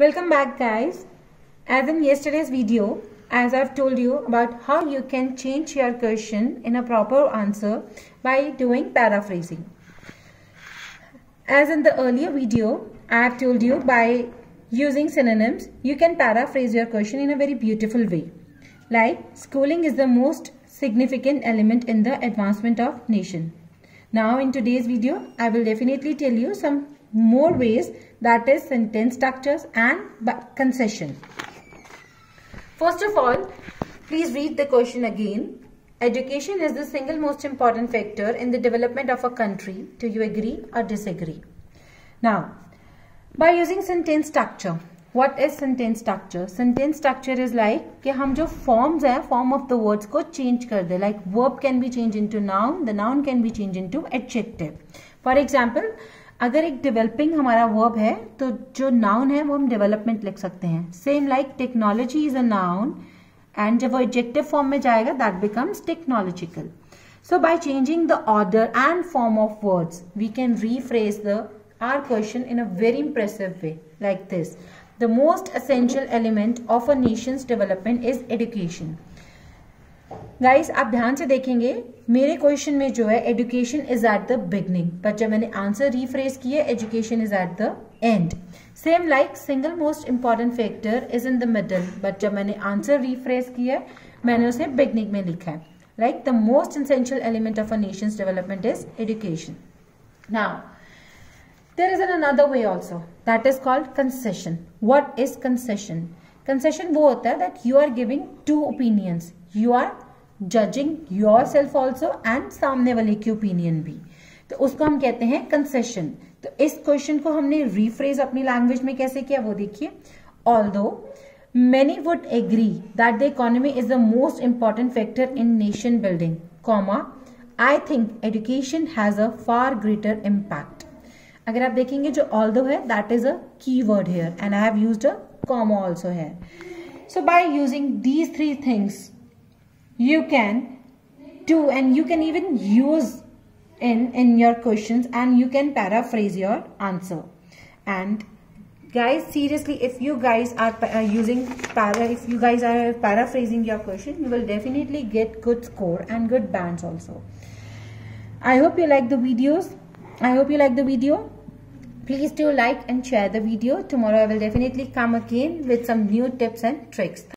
Welcome back guys. As in yesterday's video, as I've told you about how you can change your question in a proper answer by doing paraphrasing. As in the earlier video, I have told you by using synonyms, you can paraphrase your question in a very beautiful way. Like, schooling is the most significant element in the advancement of nation. Now in today's video, I will definitely tell you some more ways that is sentence structures and concession. First of all, please read the question again. Education is the single most important factor in the development of a country. Do you agree or disagree? Now, by using sentence structure, what is sentence structure? Sentence structure is like कि हम जो forms है form of the words को change कर दे like verb can be changed into noun the noun can be changed into adjective for example अगर एक developing हमारा verb है तो जो नाउन है, वो हम डेवलपमेंट लिख सकते हैं। Same like technology is a noun and जब वो एडजेक्टिव फॉर्म में जाएगा that becomes technological so by changing the order and form of words we can rephrase the our question in a very impressive way like this the most essential element of a nation's development is education guys आप ध्यान से देखेंगे, मेरे question में जो है education is at the beginning but जब मैंने आंसर रिफ्रेज किया education is at the end same like single most important factor is in the middle but जब मैंने आंसर रिफ्रेज किया मैंने उसे बिगनिंग में लिखा है. Like the most essential element of a nation development is education now there is another way also. That is called concession. What is concession? Concession वो होता है that you are giving two opinions. You are judging your self also and सामने वाले की opinion भी। तो उसको हम कहते हैं कंसेशन तो इस क्वेश्चन को हमने रिफ्रेज अपनी लैंग्वेज में कैसे किया वो देखिए। Although many would agree that the economy is the most important factor in nation building comma I think education has a far greater impact अगर आप देखेंगे जो ऑल दो है that is a key word here and I have use a comma also है so by using these three things you can do and you can even use in in your questions and you can paraphrase your answer. And guys seriously if you guys are uh, using para if you guys are paraphrasing your question you will definitely get good score and good bands also. I hope you like the videos. I hope you like the video. Please do like and share the video. Tomorrow i will definitely come again with some new tips and tricks